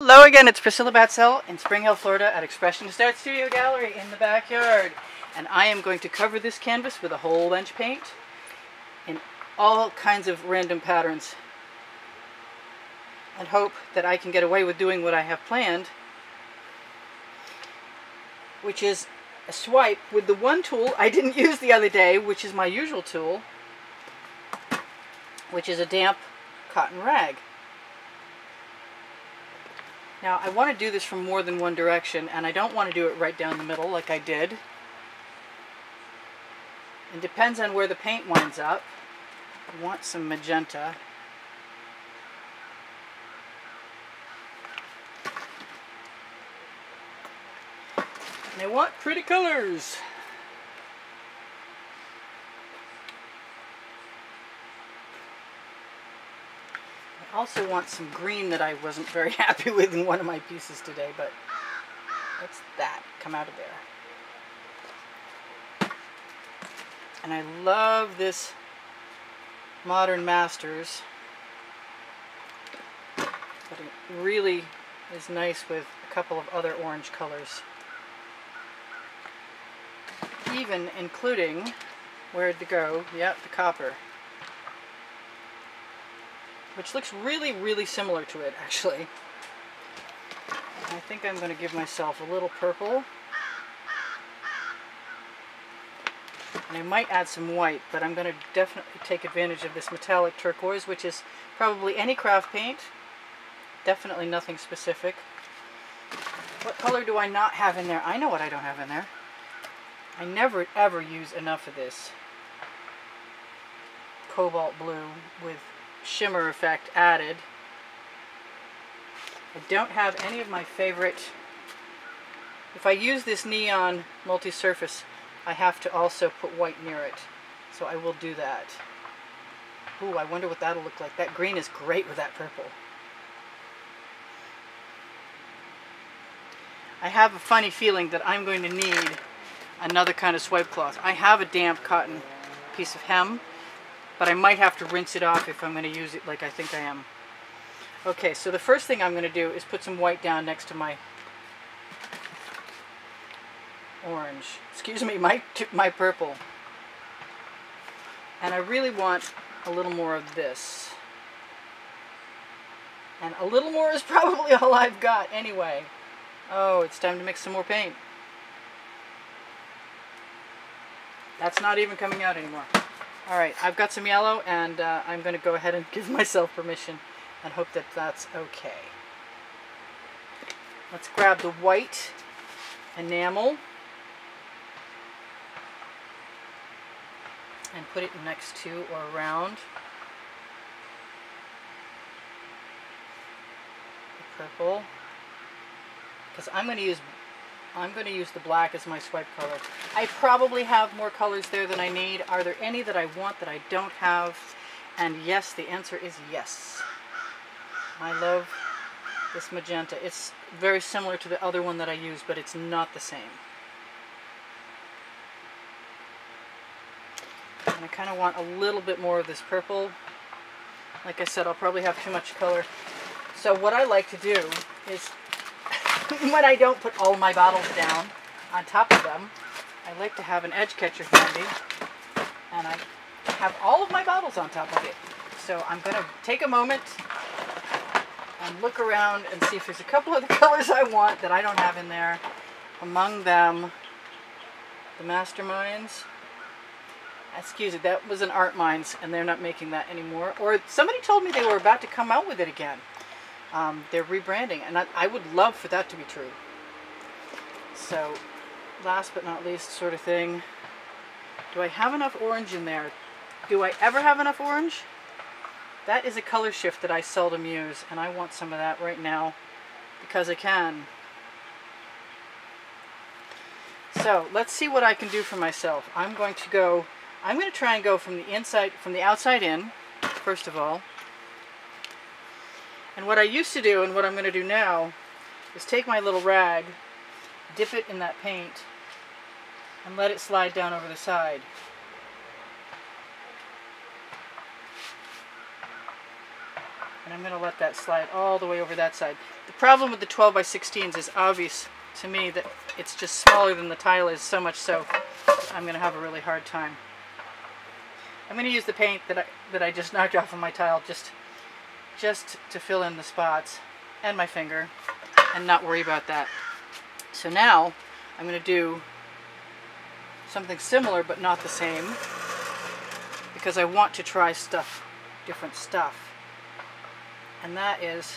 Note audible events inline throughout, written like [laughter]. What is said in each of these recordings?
Hello again, it's Priscilla Batzell in Spring Hill, Florida at Expressionist Art Studio Gallery in the backyard. And I am going to cover this canvas with a whole bunch of paint in all kinds of random patterns and hope that I can get away with doing what I have planned, which is a swipe with the one tool I didn't [laughs] use the other day, which is my usual tool, which is a damp cotton rag. Now I want to do this from more than one direction and I don't want to do it right down the middle like I did. It depends on where the paint winds up. I want some magenta. And I want pretty colors. I also want some green that I wasn't very [laughs] happy with in one of my pieces today, but what's that? Come out of there. And I love this Modern Masters. But it really is nice with a couple of other orange colors. Even including, where'd to go? Yep, the copper which looks really, really similar to it, actually. I think I'm going to give myself a little purple. And I might add some white, but I'm going to definitely take advantage of this metallic turquoise, which is probably any craft paint. Definitely nothing specific. What color do I not have in there? I know what I don't have in there. I never ever use enough of this cobalt blue with shimmer effect added. I don't have any of my favorite, if I use this neon multi-surface, I have to also put white near it. So I will do that. Ooh, I wonder what that'll look like. That green is great with that purple. I have a funny feeling that I'm going to need another kind of swipe cloth. I have a damp cotton piece of hem but I might have to rinse it off if I'm going to use it like I think I am. Okay, so the first thing I'm going to do is put some white down next to my orange. Excuse me, my, my purple. And I really want a little more of this. And a little more is [laughs] probably all I've got anyway. Oh, it's time to mix some more paint. That's not even coming out anymore. Alright, I've got some yellow and uh, I'm going to go ahead and give [laughs] myself permission and hope that that's okay. Let's grab the white enamel and put it next to or around the purple because I'm going to use I'm going to use the black as my swipe color. I probably have more colors there than I need. Are there any that I want that I don't have? And yes, the answer is yes. I love this magenta. It's very similar to the other one that I used, but it's not the same. And I kind of want a little bit more of this purple. Like I said, I'll probably have too much color. So what I like to do is [laughs] when I don't put all my bottles down on top of them, I like to have an edge catcher handy, and I have all of my bottles on top of it. So I'm going to take a moment and look around and see if there's a couple [laughs] of the colors I want that I don't have in there. Among them, the Masterminds. Excuse me, that was an ArtMinds, and they're not making that anymore. Or somebody told me they were about to come out with it again um, they're rebranding, and I, I would love for that to be true. So, last but not least sort of thing, do I have enough orange in there? Do I ever have enough orange? That is a color shift that I seldom use, and I want some of that right now because I can. So, let's see what I can do for myself. I'm going to go, I'm going to try and go from the inside, from the outside in, first of all. And what I used to do and what I'm going to do now is take my little rag, dip it in that paint, and let it slide down over the side. And I'm going to let that slide all the way over that side. The problem with the 12 by 16s is obvious to me that it's just smaller than the tile is, so much so I'm going to have a really hard time. I'm going to use the paint that I, that I just [laughs] knocked off of my tile just, just to fill in the spots and my finger and not worry about that. So now I'm going to do something similar but not the same because I want to try stuff, different stuff. And that is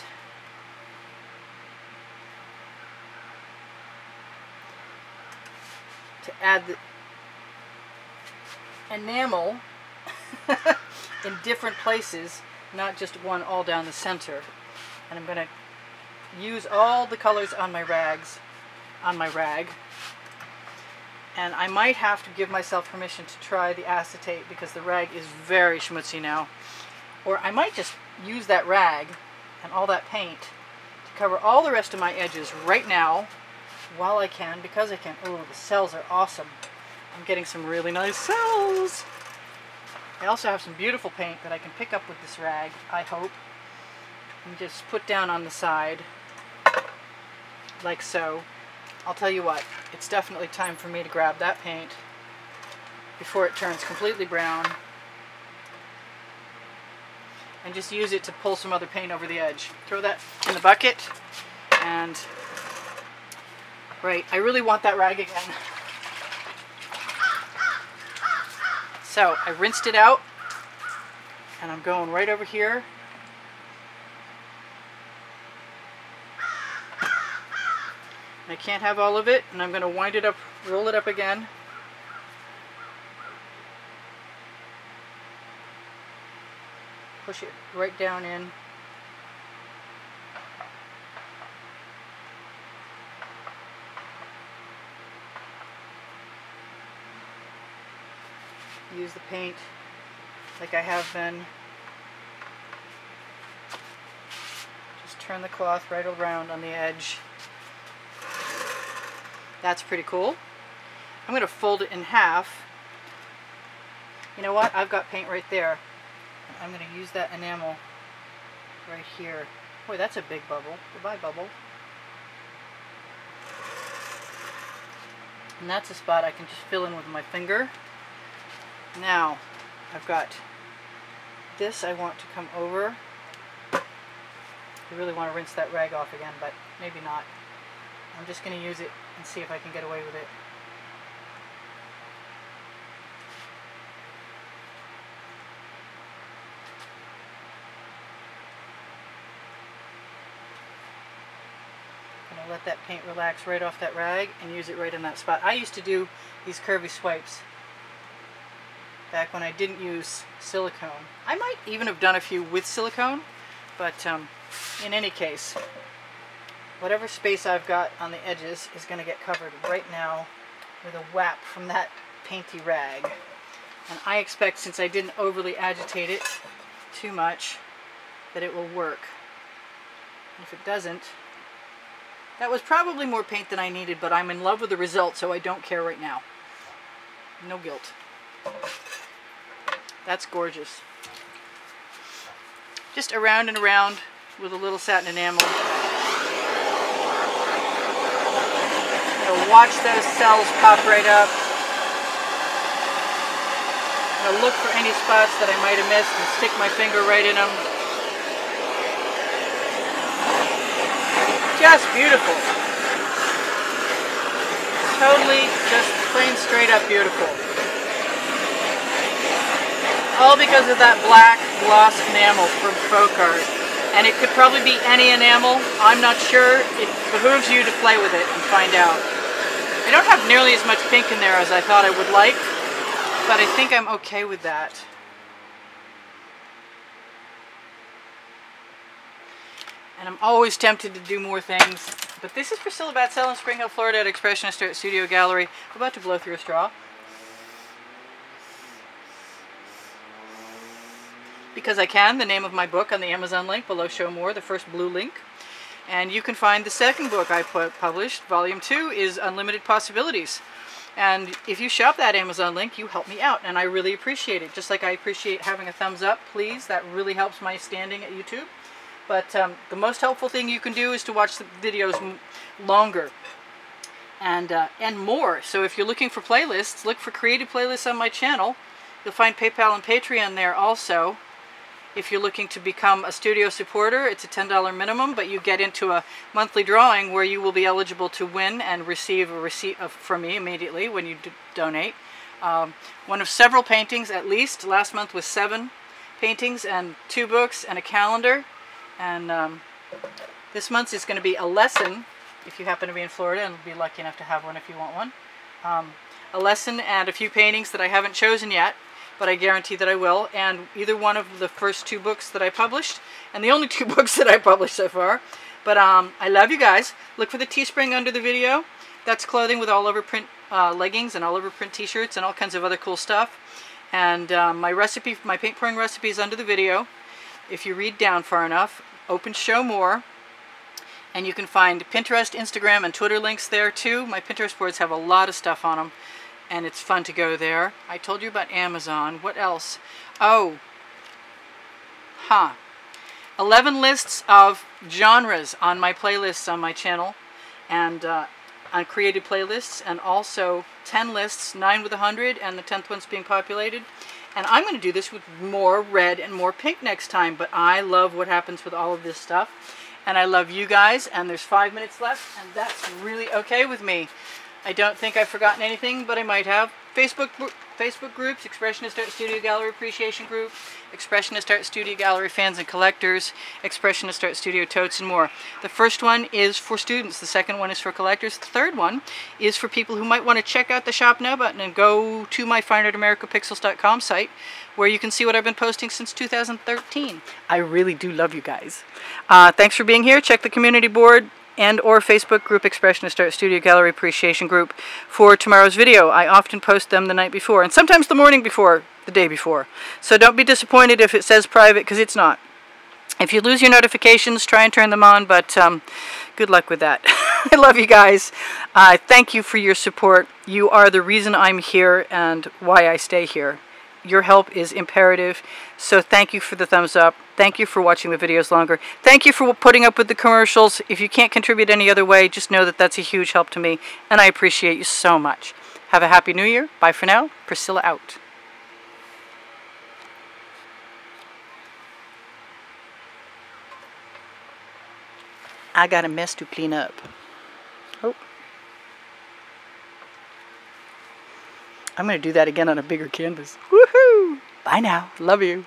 to add the enamel [laughs] in different places, not just one all down the center. And I'm going to use all the colors on my rags, on my rag. And I might have to give myself permission to try the acetate because the rag is very schmutzy now. Or I might just use that rag and all that paint to cover all the rest of my edges right now while I can because I can. Oh, the cells are awesome. I'm getting some really nice cells. I also have some beautiful paint that I can pick up with this rag, I hope, and just put down on the side, like so. I'll tell you what, it's definitely time for me to grab that paint before it turns completely brown and just use it to pull some other paint over the edge. Throw that in the bucket and right, I really want that rag again. [laughs] So I rinsed it out and I'm going right over here. I can't have all of it and I'm going to wind it up, roll it up again. Push it right down in. Use the paint like I have been. Just turn the cloth right around on the edge. That's pretty cool. I'm going to fold it in half. You know what? I've got paint right there. I'm going to use that enamel right here. Boy, that's a big bubble. Goodbye, bubble. And that's a spot I can just fill in with my finger. Now, I've got this I want to come over. I really want to rinse that rag off again, but maybe not. I'm just going to use it and see if I can get away with it. I'm going to let that paint relax right off that rag and use it right in that spot. I used to do these curvy swipes back when I didn't use silicone. I might even have done a few with silicone, but um, in any case, whatever space I've got on the edges is going to get covered right now with a whap from that painty rag. And I expect, since I didn't overly agitate it too much, that it will work. If it doesn't, that was probably more paint than I needed, but I'm in love with the result, so I don't care right now. No guilt. That's gorgeous. Just around and around with a little satin enamel. watch those cells pop right up. I'm look for any spots that I might have missed and stick my finger right in them. Just beautiful. Totally just plain straight up beautiful. All because of that black gloss enamel from FolkArt. And it could probably be any enamel. I'm not sure. It behooves you to play with it and find out. I don't have nearly as much pink in there as I thought I would like, but I think I'm okay with that. And I'm always tempted to do more things. But this is Priscilla Batzell in Spring Hill, Florida at Expressionist Art Studio Gallery. I'm about to blow through a straw. Because I can, the name of my book on the Amazon link below Show More, the first blue link. And you can find the second book I put, published, Volume 2, is Unlimited Possibilities. And if you shop that Amazon link, you help me out, and I really appreciate it. Just like I appreciate having a thumbs up, please. That really helps my standing at YouTube. But um, the most helpful thing you can do is to watch the videos longer and uh, and more. So if you're looking for playlists, look for creative playlists on my channel. You'll find PayPal and Patreon there also. If you're looking to become a studio supporter, it's a $10 minimum, but you get into a monthly drawing where you will be eligible to win and receive a receipt from me immediately when you donate. Um, one of several paintings at least. Last month was seven paintings and two books and a calendar. And um, this month is going to be a lesson if you happen to be in Florida and be lucky enough to have one if you want one. Um, a lesson and a few paintings that I haven't chosen yet, but I guarantee that I will. And either one of the first two books that I published, and the only [laughs] two books that I published so far. But um, I love you guys. Look for the Teespring under the video. That's clothing with all over print uh, leggings and all over print t-shirts and all kinds of other cool stuff. And um, my recipe, my paint pouring recipe is under the video. If you read down far enough, open show more and you can find Pinterest, Instagram, and Twitter links there too. My Pinterest boards have a lot of stuff on them, and it's fun to go there. I told you about Amazon. What else? Oh, huh. 11 lists of genres on my playlists on my channel, and uh, on created playlists, and also 10 lists, 9 with 100, and the 10th one's being populated. And I'm going to do this with more red and more pink next time, but I love what happens with all of this stuff and I love you guys, and there's five minutes left, and that's really okay with me. I don't think I've forgotten anything, but I might have. Facebook Facebook groups, Expressionist Art Studio Gallery Appreciation Group, Expressionist Art Studio Gallery Fans and Collectors, Expressionist Art Studio Totes, and more. The first one is for students. The second one is for collectors. The third one is for people who might want to check out the Shop Now button and go to my fineartamericapixels.com site where you can see what I've been posting since 2013. I really do love you guys. Uh, thanks for being here. Check the community board and or Facebook group Expressionist Art Studio Gallery Appreciation Group for tomorrow's video. I often post them the night before and sometimes the morning before, the day before. So don't be disappointed if it says private because it's not. If you lose your notifications, try and turn them on, but um, good luck with that. [laughs] I love you guys. Uh, thank you for your support. You are the reason I'm here and why I stay here. Your help is imperative. So thank you for the thumbs up. Thank you for watching the videos longer. Thank you for putting up with the commercials. If you can't contribute any other way, just know that that's a huge help to me. And I appreciate you so much. Have a happy new year. Bye for now. Priscilla out. I got a mess to clean up. Oh. I'm going to do that again on a bigger canvas. Woohoo! Bye now. Love you.